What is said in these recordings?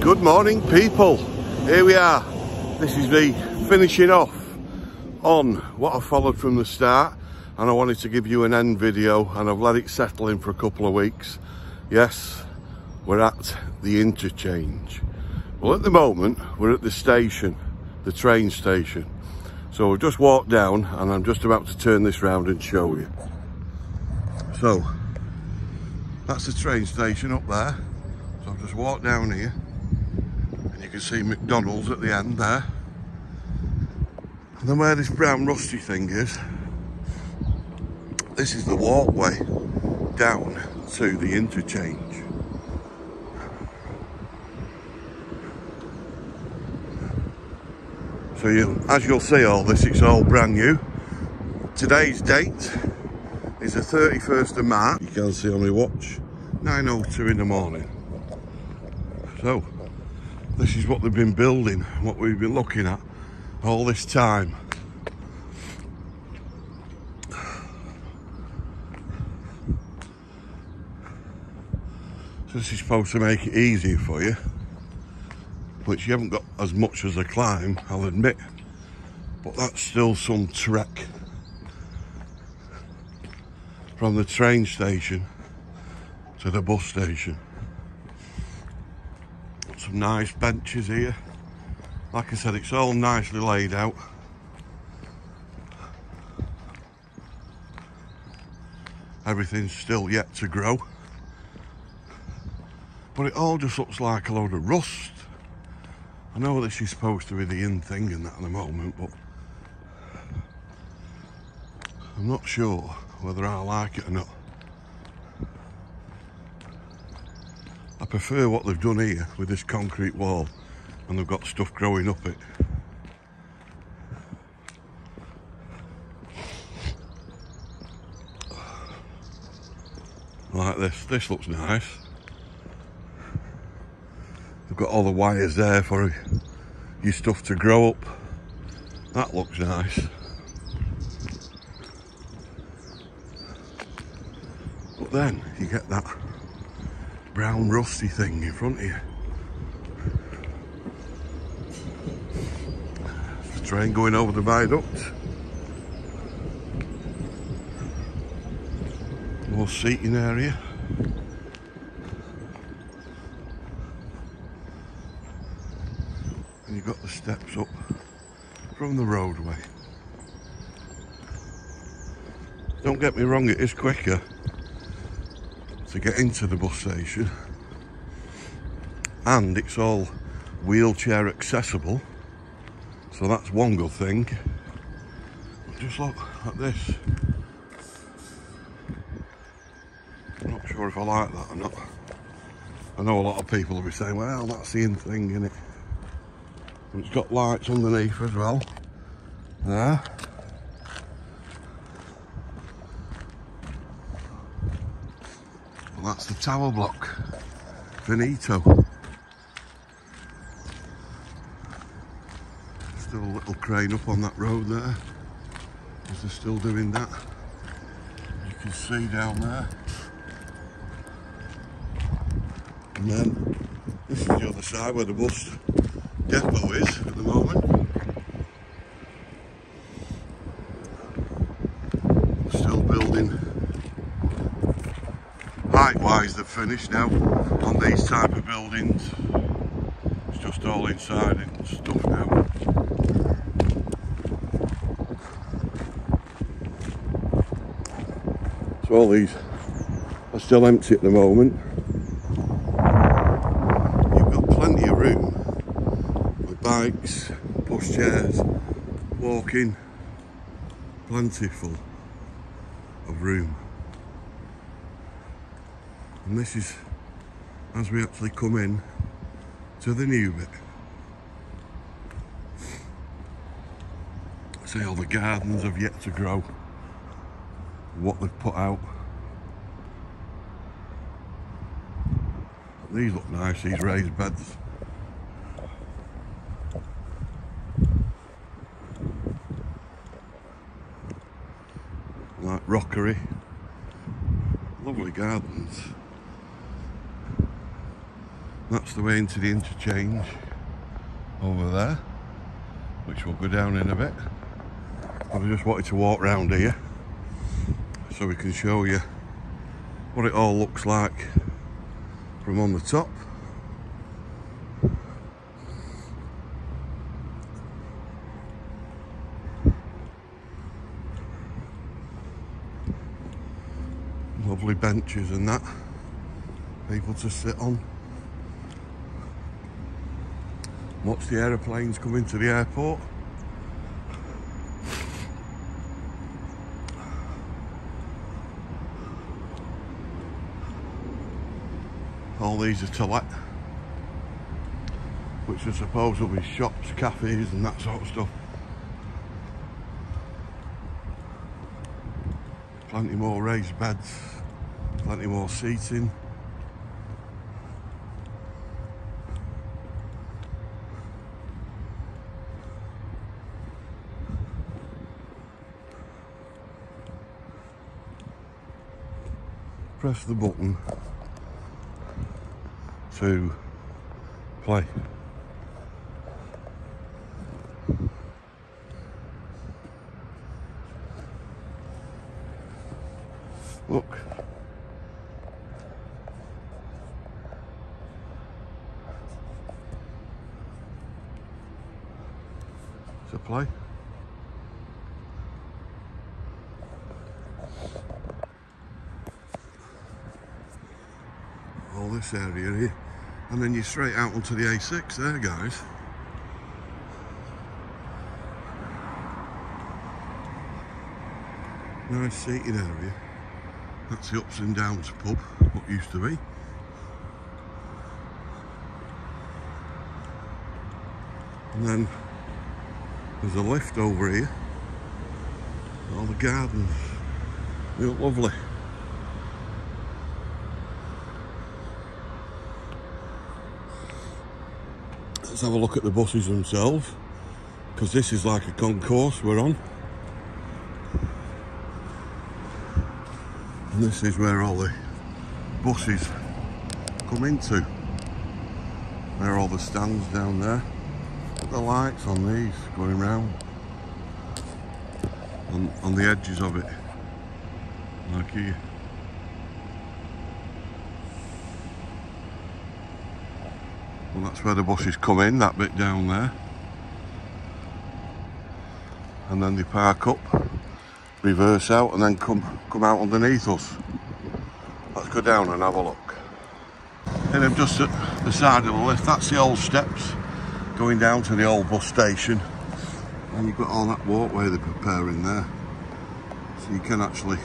Good morning people, here we are. This is me finishing off on what I followed from the start and I wanted to give you an end video and I've let it settle in for a couple of weeks. Yes, we're at the interchange. Well at the moment we're at the station, the train station. So we've just walked down and I'm just about to turn this round and show you. So that's the train station up there. So I've just walked down here you can see McDonald's at the end there. And then where this brown rusty thing is, this is the walkway down to the interchange. So you, as you'll see all this, it's all brand new. Today's date is the 31st of March. You can see on my watch, 9.02 in the morning. So, this is what they've been building, what we've been looking at all this time. So this is supposed to make it easier for you, which you haven't got as much as a climb, I'll admit, but that's still some trek from the train station to the bus station. Some nice benches here. Like I said, it's all nicely laid out. Everything's still yet to grow. But it all just looks like a load of rust. I know this is supposed to be the in thing and that at the moment, but I'm not sure whether I like it or not. Prefer what they've done here with this concrete wall and they've got stuff growing up it. Like this, this looks nice. They've got all the wires there for your stuff to grow up. That looks nice. But then you get that brown rusty thing in front of you. The train going over the viaduct. More seating area. And you've got the steps up from the roadway. Don't get me wrong, it is quicker to get into the bus station. And it's all wheelchair accessible. So that's one good thing. Just look at this. I'm not sure if I like that or not. I know a lot of people will be saying well that's the in thing in it it's got lights underneath as well. There that's the tower block. Finito. Still a little crane up on that road there. As they're still doing that. You can see down there. And then this is the other side where the bus depot is at the moment. Still building height-wise they've finished now on these type of buildings. It's just all inside and stuff now. So all these are still empty at the moment. You've got plenty of room with bikes, pushchairs, walking, plentiful of room. And this is as we actually come in to the new bit. See all the gardens have yet to grow. What they've put out. These look nice, these raised beds. Like rockery. Lovely gardens. That's the way into the interchange over there, which we'll go down in a bit. I just wanted to walk around here so we can show you what it all looks like from on the top. Lovely benches and that, people to sit on. Watch the aeroplanes coming to the airport. All these are to let, which I suppose will be shops, cafes and that sort of stuff. Plenty more raised beds, plenty more seating. Press the button to play. Look. To play. Area here. And then you're straight out onto the A6 there, guys. Nice seating area. That's the ups and downs pub, what used to be. And then there's a lift over here. All the gardens. Look lovely. Let's have a look at the buses themselves. Because this is like a concourse we're on. And this is where all the buses come into. There are all the stands down there. The lights on these going round. On, on the edges of it. Like here. Well, that's where the buses come in, that bit down there. And then they park up, reverse out, and then come come out underneath us. Let's go down and have a look. And I'm just at the side of the lift. That's the old steps going down to the old bus station. And you've got all that walkway they're preparing there. So you can actually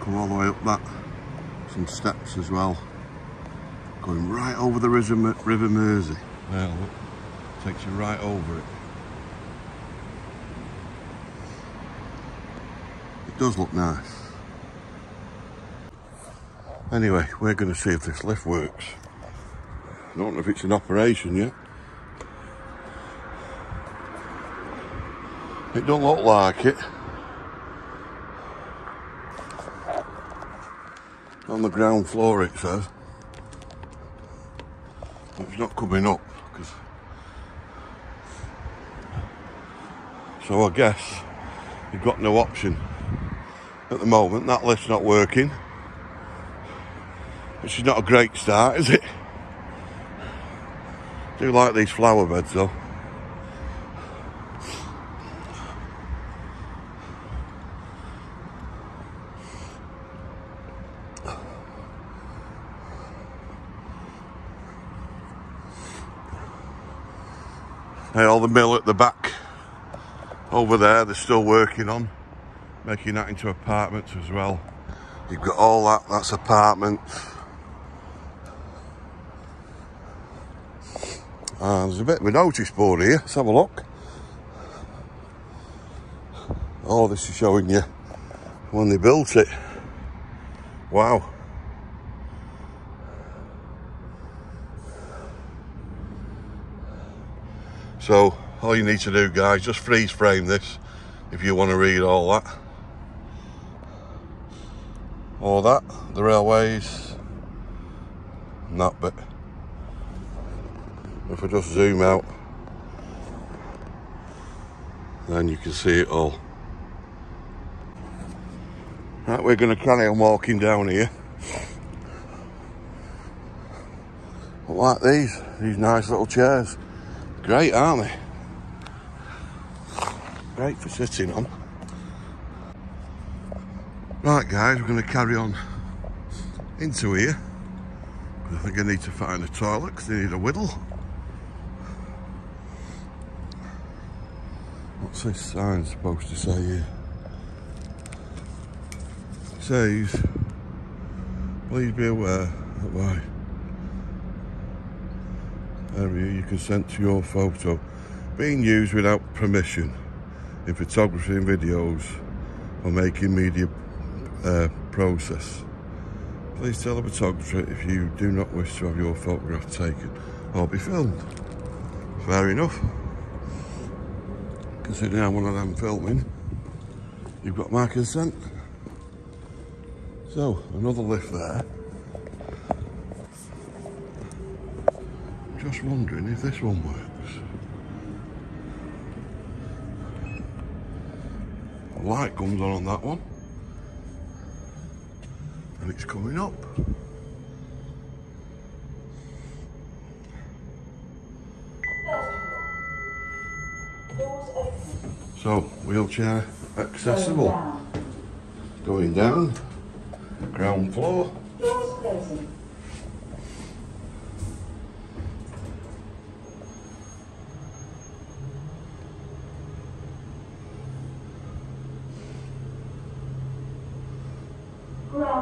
come all the way up that. Some steps as well going right over the River, River Mersey. There, look, takes you right over it. It does look nice. Anyway, we're going to see if this lift works. I don't know if it's in operation yet. It don't look like it. On the ground floor it says. Not coming up because so I guess you've got no option at the moment. That lift's not working, which is not a great start, is it? I do like these flower beds though. The mill at the back over there, they're still working on making that into apartments as well. You've got all that, that's apartments. And there's a bit of a notice board here, let's have a look. Oh, this is showing you when they built it. Wow. So all you need to do guys, just freeze frame this if you want to read all that. All that, the railways, and that bit. If I just zoom out, then you can see it all. Right, we're going to carry on walking down here. I like these, these nice little chairs. Great, aren't they? Great for sitting on. Right guys, we're going to carry on into here. I think I need to find a toilet because they need a whittle. What's this sign supposed to say here? It says, please be aware that by area you consent to your photo being used without permission in photography and videos or making media uh, process. Please tell the photographer if you do not wish to have your photograph taken or be filmed. Fair enough. Considering I'm one of them filming, you've got my consent. So, another lift there. Just wondering if this one works. A light comes on on that one. And it's coming up. So, wheelchair accessible. Going down. Ground floor.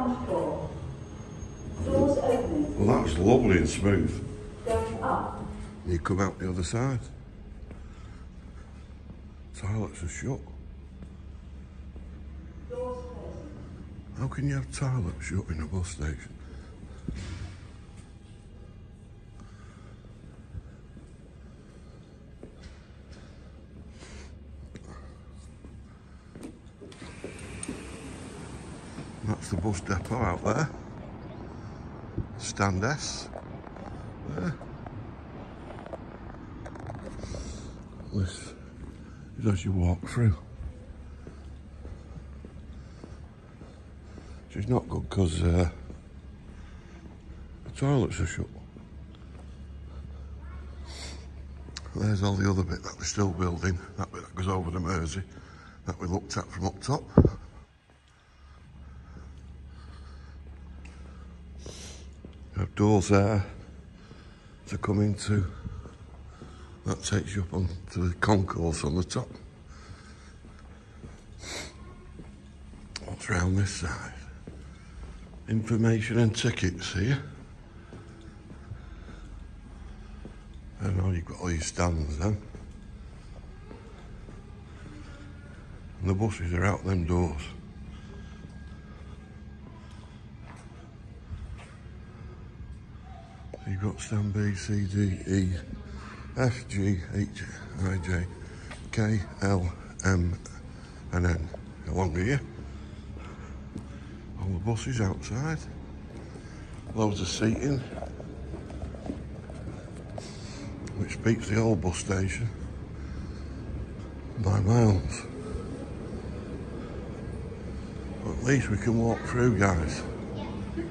Ground floor. Doors opening. Well, that was lovely and smooth. Going up. You come out the other side. Toilets are shut. Doors closing. How can you have toilets shut in a bus station? That's the bus depot out there. Stand S. There. This is as you walk through. Which is not good because uh, the toilets are shut. There's all the other bit that they're still building, that bit that goes over the Mersey, that we looked at from up top. Doors there to come into. That takes you up onto the concourse on the top. What's round this side? Information and tickets here. I know you've got all your stands then. And the buses are out them doors. You've got stand B, C, D, E, F, G, H, I, J, K, L, M, and N. Along here. All the buses outside. Loads of seating. Which beats the old bus station by miles. But at least we can walk through, guys.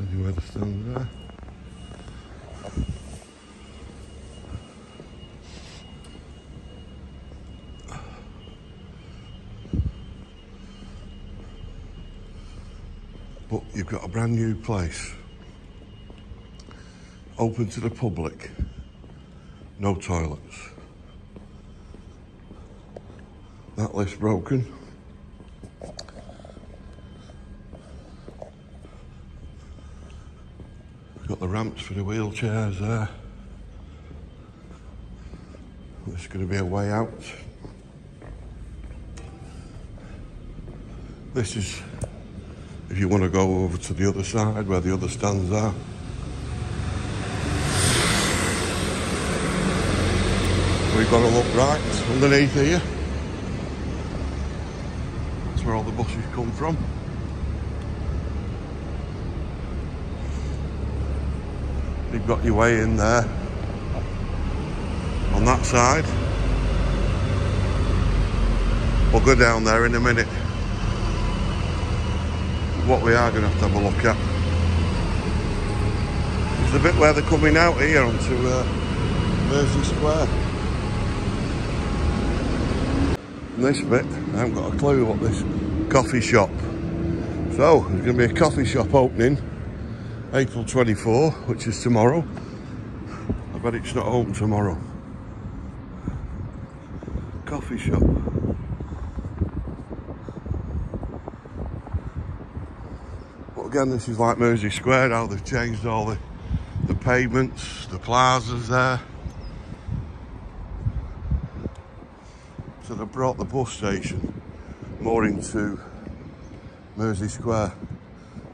Tell you where the stands are. But you've got a brand new place. Open to the public. No toilets. That lift's broken. Got the ramps for the wheelchairs there. There's going to be a way out. This is if you want to go over to the other side where the other stands are. We've got to look right underneath here. That's where all the buses come from. You've got your way in there on that side. We'll go down there in a minute. What we are going to have to have a look at is the bit where they're coming out here onto uh, Mersey Square. And this bit, I haven't got a clue what this coffee shop. So, there's going to be a coffee shop opening April 24, which is tomorrow. I bet it's not open tomorrow. Coffee shop. Again, this is like Mersey Square, how they've changed all the, the pavements, the plazas there. So they brought the bus station more into Mersey Square.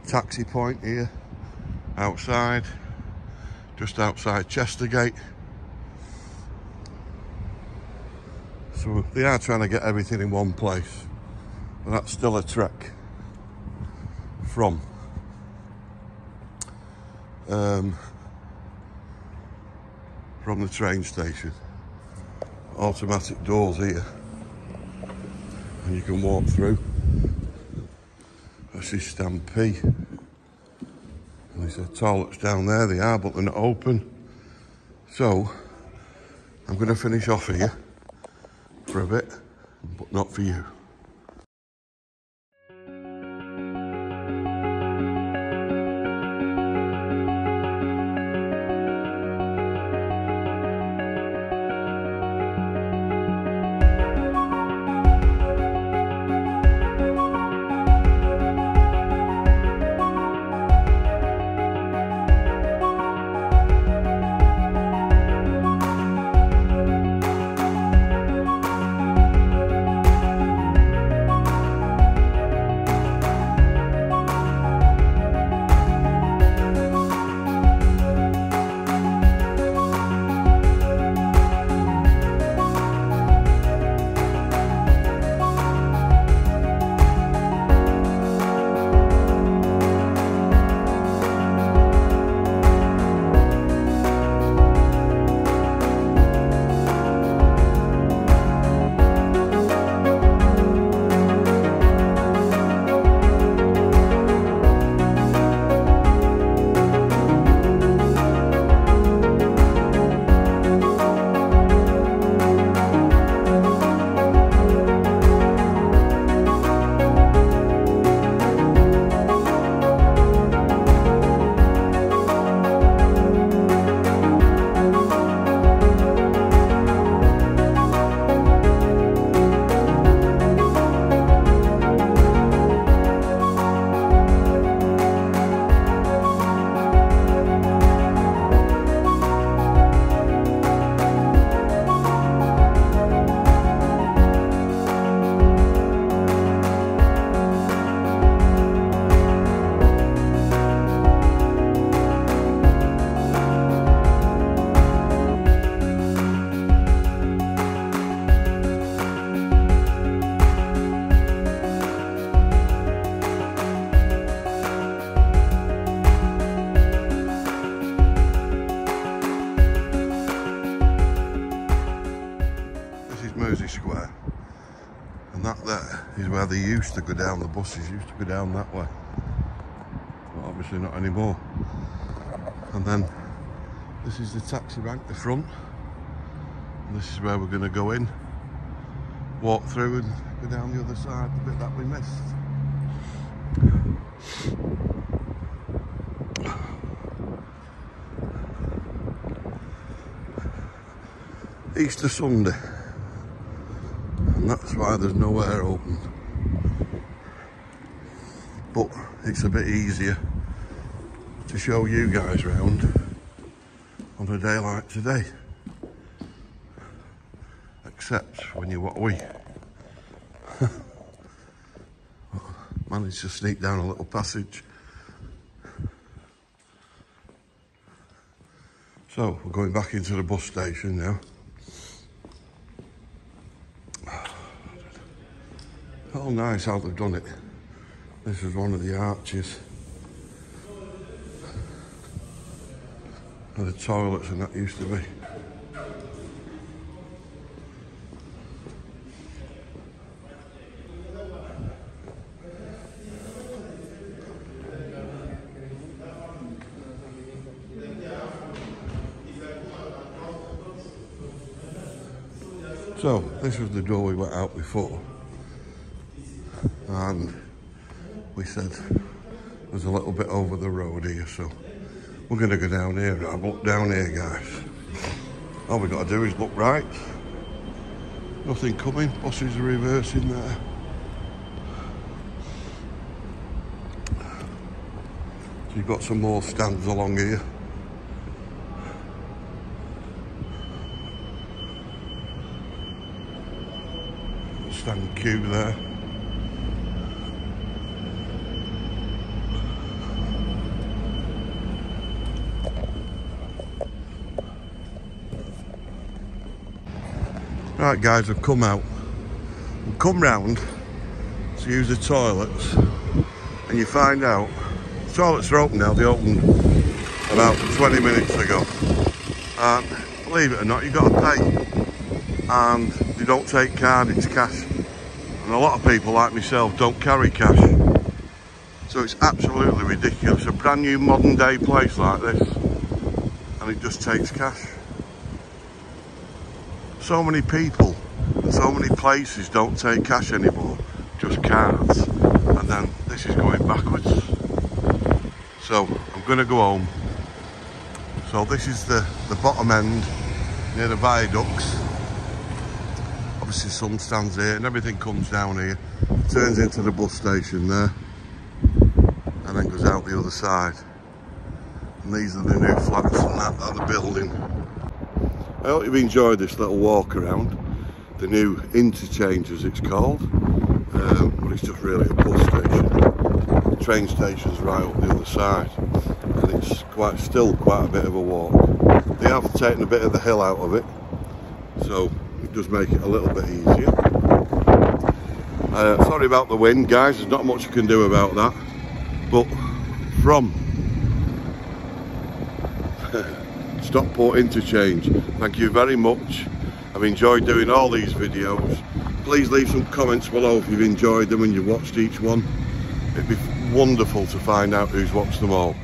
Taxi point here, outside, just outside Chestergate. So they are trying to get everything in one place. And that's still a trek from um, from the train station. Automatic doors here. And you can walk through. I see Stampede. And there's a toilets down there, they are, but they're not open. So, I'm going to finish off here for a bit, but not for you. Mersey Square. And that there is where they used to go down, the buses used to go down that way. But obviously not anymore. And then this is the taxi rank, the front. And this is where we're going to go in, walk through and go down the other side, the bit that we missed. Easter Sunday. That's why there's nowhere open. But it's a bit easier to show you guys around on a day like today. Except when you what we. managed to sneak down a little passage. So we're going back into the bus station now. Oh nice how they've done it. This is one of the arches. Where the toilets and that used to be. So this was the door we went out before and we said there's a little bit over the road here so we're going to go down here now look down here guys. All we got to do is look right. Nothing coming buses are reversing there. So you've got some more stands along here. Stand queue there Right guys, I've come out. I've come round to use the toilets and you find out the toilets are open now, they opened about 20 minutes ago. And believe it or not, you've got to pay. And they don't take card, it's cash. And a lot of people like myself don't carry cash. So it's absolutely ridiculous. A brand new modern day place like this and it just takes cash so many people so many places don't take cash anymore, just cards. And then this is going backwards. So I'm going to go home. So this is the, the bottom end near the viaducts. Obviously sun stands here and everything comes down here, turns into the bus station there and then goes out the other side. And these are the new flats and that the building. I hope you've enjoyed this little walk around. The new interchange as it's called. Um, but it's just really a bus station. The train station's right up the other side. And it's quite still quite a bit of a walk. They have taken a bit of the hill out of it. So it does make it a little bit easier. Uh, sorry about the wind guys, there's not much you can do about that. But from Stockport Interchange. Thank you very much. I've enjoyed doing all these videos. Please leave some comments below if you've enjoyed them and you've watched each one. It'd be wonderful to find out who's watched them all.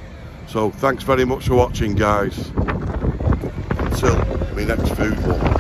So thanks very much for watching guys. Until my next food then.